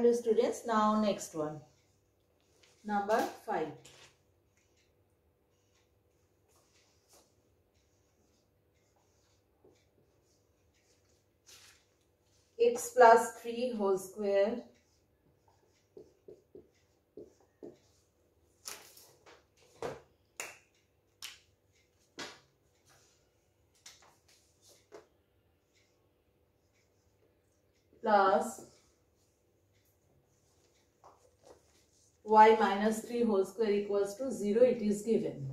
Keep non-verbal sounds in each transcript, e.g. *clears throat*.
Hello students, now next one. Number 5. x plus 3 whole square plus y minus 3 whole square equals to 0 it is given.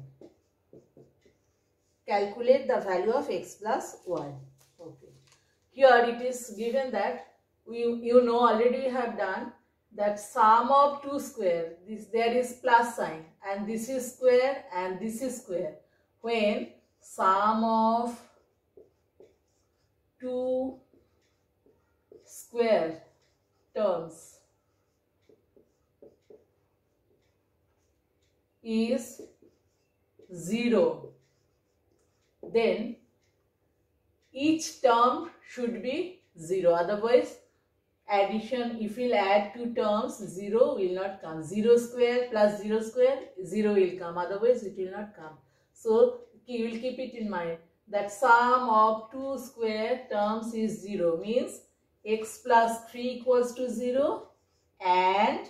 Calculate the value of x plus y. Okay. Here it is given that we, you know already we have done that sum of two square this there is plus sign and this is square and this is square when sum of two square terms is 0 then each term should be 0 otherwise addition if we'll add two terms 0 will not come. 0 square plus 0 square 0 will come. Otherwise it will not come. So we will keep it in mind that sum of two square terms is 0 means x plus 3 equals to 0 and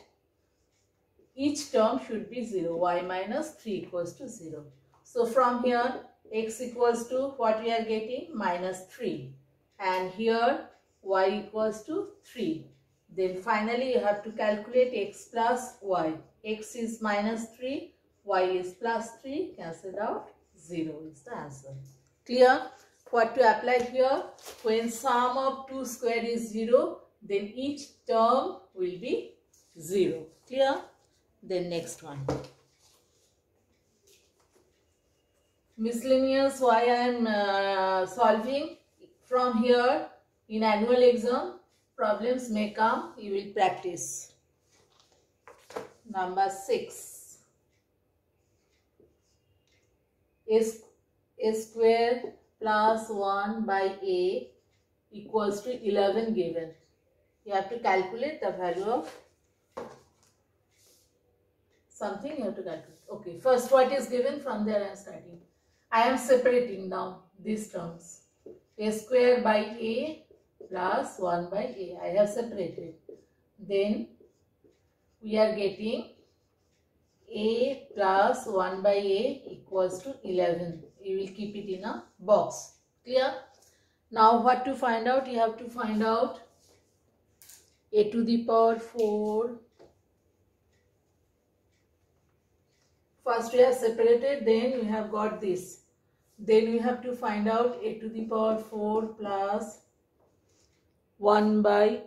each term should be 0 y minus 3 equals to 0 so from here x equals to what we are getting? Minus 3 and here y equals to 3 then finally you have to calculate x plus y. X is minus 3 y is plus 3 cancelled out. 0 is the answer. Clear? What to apply here? When sum of two square is 0 then each term will be 0 clear then next one. Miscellaneous why I am uh, solving from here in annual exam problems may come you will practice. Number 6 is a square plus 1 by a equals to 11 given. You have to calculate the value of something you have to calculate okay first what is given from there i am starting I am separating now these terms. A square by A plus 1 by A. I have separated. Then we are getting A plus 1 by A equals to 11. You will keep it in a box. Clear? Now what to find out? You have to find out A to the power 4 First we have separated, then we have got this. Then we have to find out a to the power 4 plus 1 by,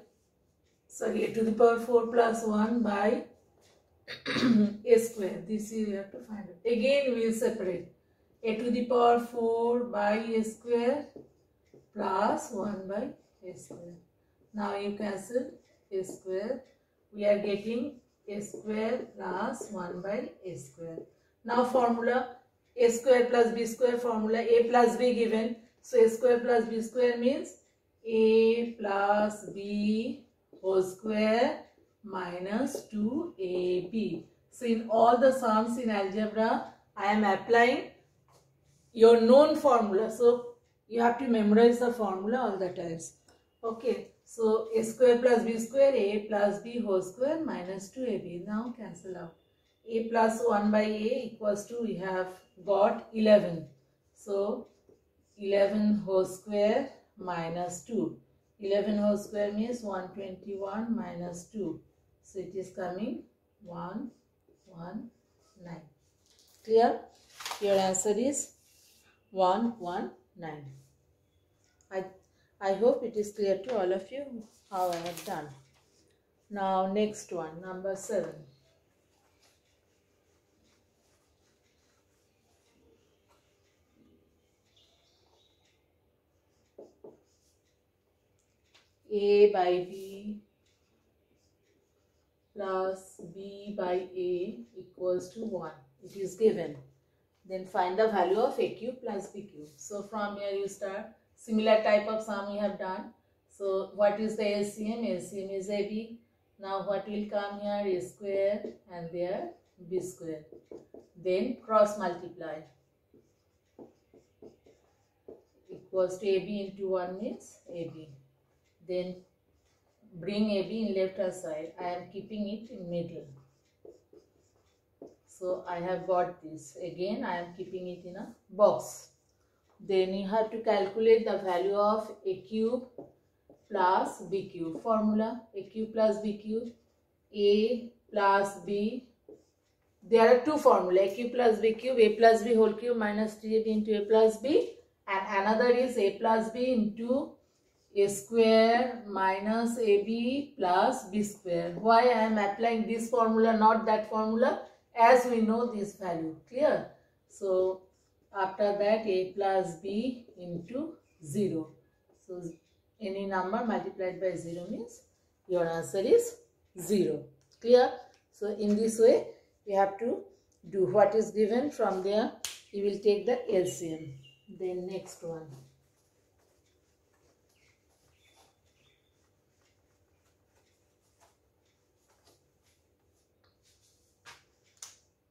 sorry, a to the power 4 plus 1 by *clears throat* a square. This is we have to find out. Again we will separate. a to the power 4 by a square plus 1 by a square. Now you cancel a square. We are getting a square plus 1 by a square. Now formula a square plus b square formula a plus b given. So a square plus b square means a plus b whole square minus 2ab. So in all the sums in algebra I am applying your known formula. So you have to memorize the formula all the times. Okay. So a square plus b square, a plus b whole square minus 2ab. Now cancel out. a plus 1 by a equals to we have got 11. So 11 whole square minus 2. 11 whole square means 121 minus 2. So it is coming 1, 1, 9. Clear? Your answer is 1, 1, 9. I I hope it is clear to all of you how I have done. Now next one, number 7. A by B plus B by A equals to 1. It is given. Then find the value of A cube plus B cube. So from here you start Similar type of sum we have done. So what is the LCM? LCM is AB. Now what will come here? A square and there b square. Then cross multiply. Equals to ab into 1 means ab. Then bring ab in left hand side. I am keeping it in middle. So I have got this. Again I am keeping it in a box. Then you have to calculate the value of a cube plus b cube. Formula a cube plus b cube. a plus b. There are two formula a cube plus b cube. a plus b whole cube minus 3ab into a plus b. And another is a plus b into a square minus ab plus b square. Why I am applying this formula not that formula? As we know this value. Clear? So after that a plus b into 0. So any number multiplied by 0 means your answer is 0. Clear? So in this way you have to do what is given from there you will take the LCM. Then next one.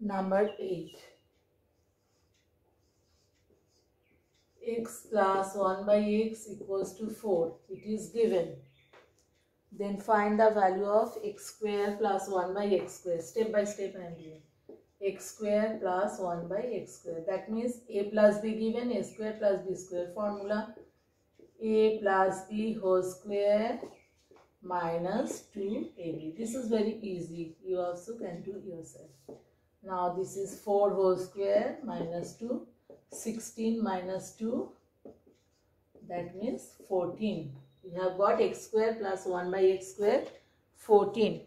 Number 8. X plus 1 by x equals to 4. It is given. Then find the value of x square plus 1 by x square. Step by step I am doing. x square plus 1 by x square. That means a plus b given a square plus b square. Formula a plus b whole square minus 2ab. This is very easy. You also can do yourself. Now this is 4 whole square minus 2 16 minus 2 that means 14 you have got x square plus 1 by x square 14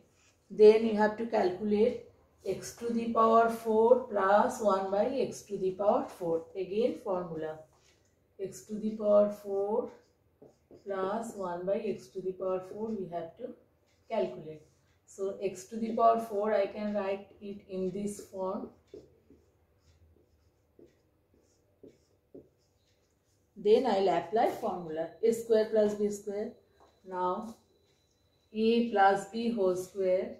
then you have to calculate x to the power 4 plus 1 by x to the power 4 again formula. x to the power 4 plus 1 by x to the power 4 we have to calculate. So x to the power 4 I can write it in this form Then I will apply formula a square plus b square. Now a plus b whole square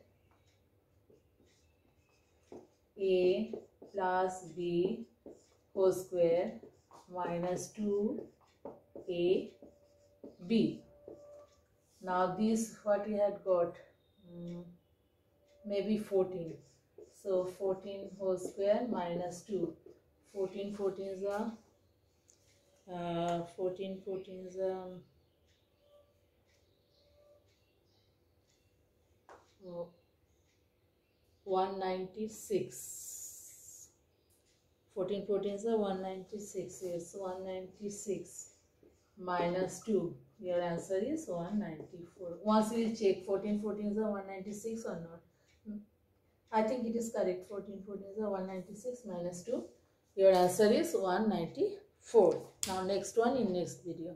a plus b whole square minus 2 a b. Now this what we had got um, maybe 14. So 14 whole square minus 2. 14 14 is a uh, 14 14 is um, oh, 196 14 14 is a 196 yes 196 minus 2 your answer is 194 once we check 14 14 is a 196 or not? Hmm. I think it is correct. 14 14 is a 196 minus 2 your answer is 194 now next one in next video